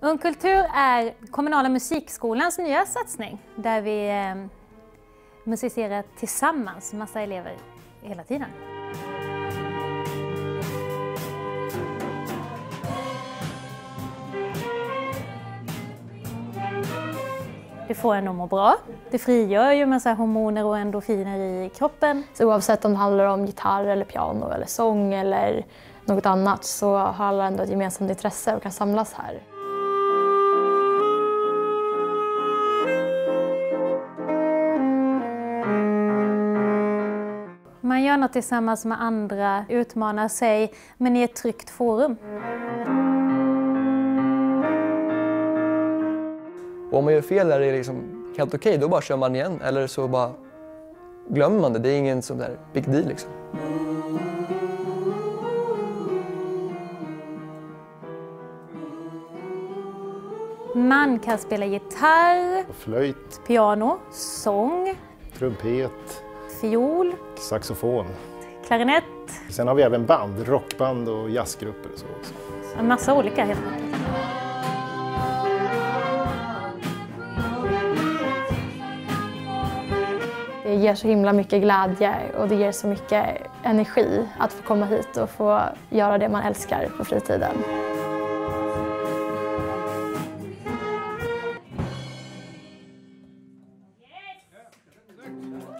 Ung Kultur är kommunala musikskolans nya satsning där vi eh, musicerar tillsammans, massa elever, hela tiden. Det får en att må bra. Det frigör ju massa hormoner och endorfiner i kroppen. Så oavsett om det handlar om gitarr eller piano eller sång eller något annat så har alla ändå ett gemensamt intresse och kan samlas här. Man gör något tillsammans med andra, utmanar sig, men i ett tryggt forum. Och om man gör fel är det liksom helt okej, okay, då bara kör man igen. Eller så bara glömmer man det. Det är ingen sån där big deal liksom. Man kan spela gitarr, flöjt, piano, sång, trumpet, fiol. Saxofon. Klarinett. Sen har vi även band, rockband och jazzgrupper och så också. En massa olika helt enkelt. Det ger så himla mycket glädje och det ger så mycket energi att få komma hit och få göra det man älskar på fritiden. Yes!